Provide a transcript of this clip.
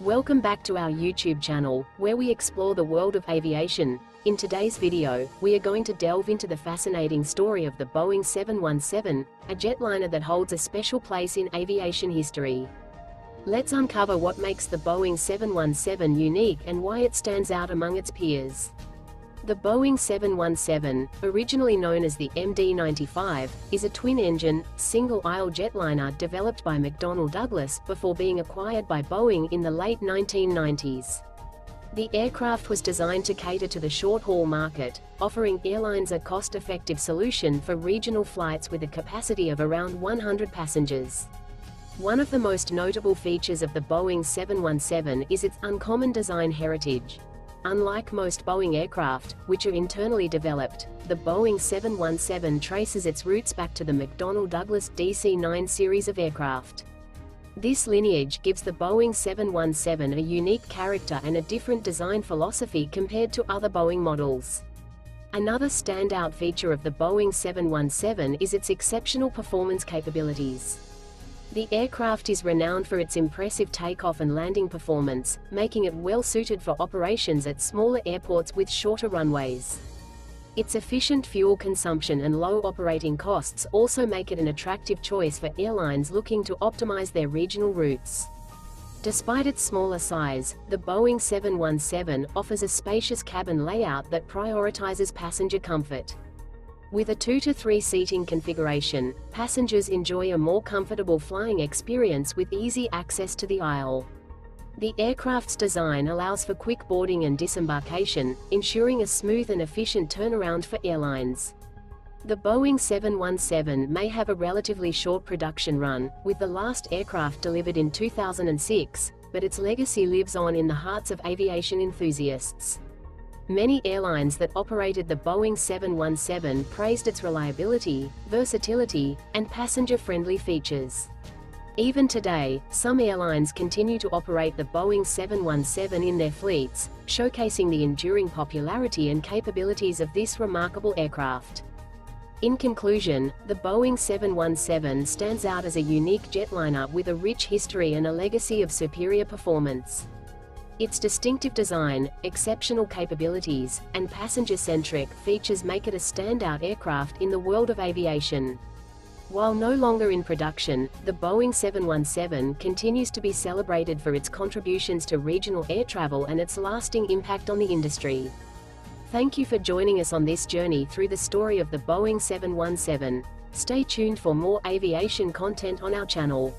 Welcome back to our YouTube channel, where we explore the world of aviation. In today's video, we are going to delve into the fascinating story of the Boeing 717, a jetliner that holds a special place in aviation history. Let's uncover what makes the Boeing 717 unique and why it stands out among its peers. The Boeing 717, originally known as the MD-95, is a twin-engine, single-aisle jetliner developed by McDonnell Douglas before being acquired by Boeing in the late 1990s. The aircraft was designed to cater to the short-haul market, offering airlines a cost-effective solution for regional flights with a capacity of around 100 passengers. One of the most notable features of the Boeing 717 is its uncommon design heritage. Unlike most Boeing aircraft, which are internally developed, the Boeing 717 traces its roots back to the McDonnell Douglas DC-9 series of aircraft. This lineage gives the Boeing 717 a unique character and a different design philosophy compared to other Boeing models. Another standout feature of the Boeing 717 is its exceptional performance capabilities. The aircraft is renowned for its impressive takeoff and landing performance, making it well suited for operations at smaller airports with shorter runways. Its efficient fuel consumption and low operating costs also make it an attractive choice for airlines looking to optimize their regional routes. Despite its smaller size, the Boeing 717 offers a spacious cabin layout that prioritizes passenger comfort. With a 2 to 3 seating configuration, passengers enjoy a more comfortable flying experience with easy access to the aisle. The aircraft's design allows for quick boarding and disembarkation, ensuring a smooth and efficient turnaround for airlines. The Boeing 717 may have a relatively short production run, with the last aircraft delivered in 2006, but its legacy lives on in the hearts of aviation enthusiasts. Many airlines that operated the Boeing 717 praised its reliability, versatility, and passenger-friendly features. Even today, some airlines continue to operate the Boeing 717 in their fleets, showcasing the enduring popularity and capabilities of this remarkable aircraft. In conclusion, the Boeing 717 stands out as a unique jetliner with a rich history and a legacy of superior performance. Its distinctive design, exceptional capabilities, and passenger-centric features make it a standout aircraft in the world of aviation. While no longer in production, the Boeing 717 continues to be celebrated for its contributions to regional air travel and its lasting impact on the industry. Thank you for joining us on this journey through the story of the Boeing 717. Stay tuned for more aviation content on our channel.